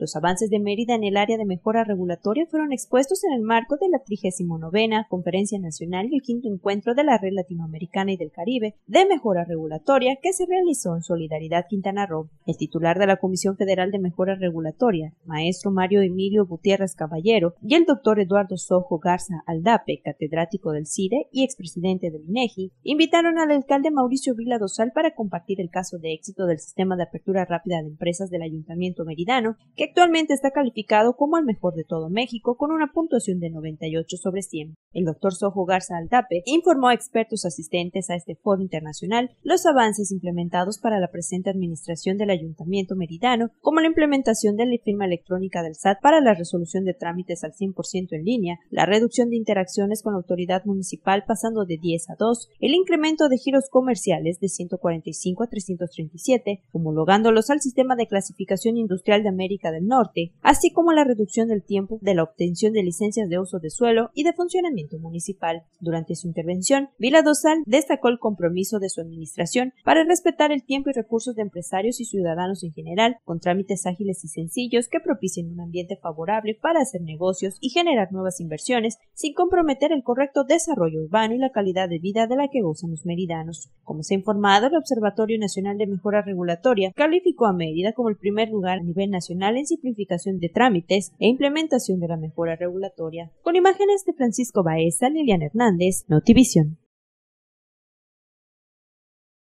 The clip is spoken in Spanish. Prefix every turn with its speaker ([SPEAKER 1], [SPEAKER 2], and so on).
[SPEAKER 1] Los avances de Mérida en el área de mejora regulatoria fueron expuestos en el marco de la 39 Conferencia Nacional y el quinto encuentro de la Red Latinoamericana y del Caribe de Mejora Regulatoria que se realizó en Solidaridad Quintana Roo. El titular de la Comisión Federal de Mejora Regulatoria, maestro Mario Emilio Gutiérrez Caballero, y el doctor Eduardo Sojo Garza Aldape, catedrático del CIDE y expresidente del INEGI, invitaron al alcalde Mauricio Vila Dosal para compartir el caso de éxito del sistema de apertura rápida de empresas del Ayuntamiento Meridano, que actualmente está calificado como el mejor de todo México con una puntuación de 98 sobre 100. El doctor Sojo Garza Aldape informó a expertos asistentes a este foro internacional los avances implementados para la presente administración del Ayuntamiento Meridano, como la implementación de la firma electrónica del SAT para la resolución de trámites al 100% en línea, la reducción de interacciones con la autoridad municipal pasando de 10 a 2, el incremento de giros comerciales de 145 a 337, homologándolos al sistema de clasificación industrial de América del Norte, así como la reducción del tiempo de la obtención de licencias de uso de suelo y de funcionamiento municipal. Durante su intervención, Vila Dosal destacó el compromiso de su administración para respetar el tiempo y recursos de empresarios y ciudadanos en general, con trámites ágiles y sencillos que propicien un ambiente favorable para hacer negocios y generar nuevas inversiones sin comprometer el correcto desarrollo urbano y la calidad de vida de la que gozan los meridanos. Como se ha informado, el Observatorio Nacional de Mejora Regulatoria calificó a Mérida como el primer lugar a nivel nacional en simplificación de trámites e implementación de la mejora regulatoria. Con imágenes de Francisco Baeza, Liliana Hernández, Notivisión.